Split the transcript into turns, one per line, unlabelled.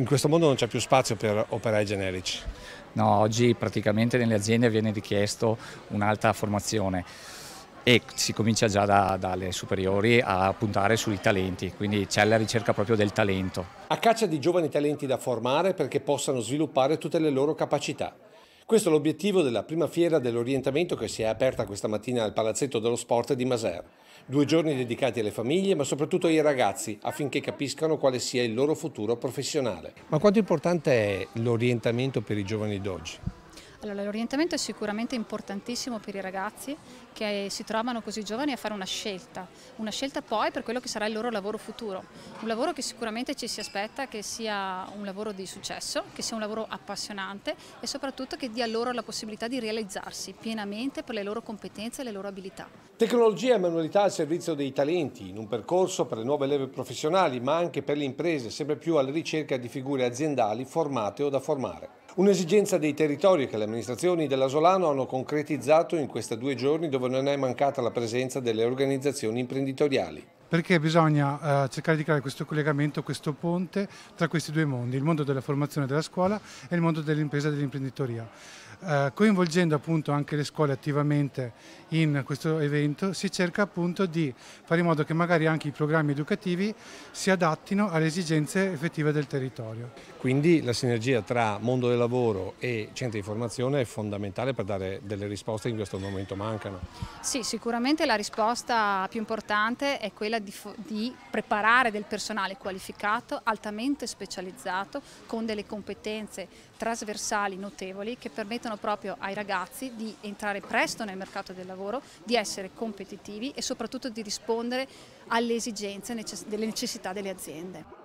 In questo mondo non c'è più spazio per operai generici.
No, oggi praticamente nelle aziende viene richiesto un'alta formazione e si comincia già da, dalle superiori a puntare sui talenti, quindi c'è la ricerca proprio del talento.
A caccia di giovani talenti da formare perché possano sviluppare tutte le loro capacità. Questo è l'obiettivo della prima fiera dell'orientamento che si è aperta questa mattina al Palazzetto dello Sport di Maser. Due giorni dedicati alle famiglie, ma soprattutto ai ragazzi, affinché capiscano quale sia il loro futuro professionale. Ma quanto importante è l'orientamento per i giovani d'oggi?
Allora, l'orientamento è sicuramente importantissimo per i ragazzi che si trovano così giovani a fare una scelta, una scelta poi per quello che sarà il loro lavoro futuro, un lavoro che sicuramente ci si aspetta che sia un lavoro di successo, che sia un lavoro appassionante e soprattutto che dia loro la possibilità di realizzarsi pienamente per le loro competenze e le loro abilità.
Tecnologia e manualità al servizio dei talenti, in un percorso per le nuove leve professionali ma anche per le imprese sempre più alla ricerca di figure aziendali formate o da formare. Un'esigenza dei territori che le amministrazioni dell'Asolano hanno concretizzato in questi due giorni dove non è mancata la presenza delle organizzazioni imprenditoriali.
Perché bisogna eh, cercare di creare questo collegamento, questo ponte tra questi due mondi, il mondo della formazione della scuola e il mondo dell'impresa e dell'imprenditoria. Eh, coinvolgendo appunto anche le scuole attivamente in questo evento si cerca appunto di fare in modo che magari anche i programmi educativi si adattino alle esigenze effettive del territorio.
Quindi la sinergia tra mondo del lavoro e centri di formazione è fondamentale per dare delle risposte che in questo momento mancano.
Sì, sicuramente la risposta più importante è quella di, di preparare del personale qualificato, altamente specializzato, con delle competenze trasversali notevoli che permettono permettono proprio ai ragazzi di entrare presto nel mercato del lavoro, di essere competitivi e soprattutto di rispondere alle esigenze delle necessità delle aziende.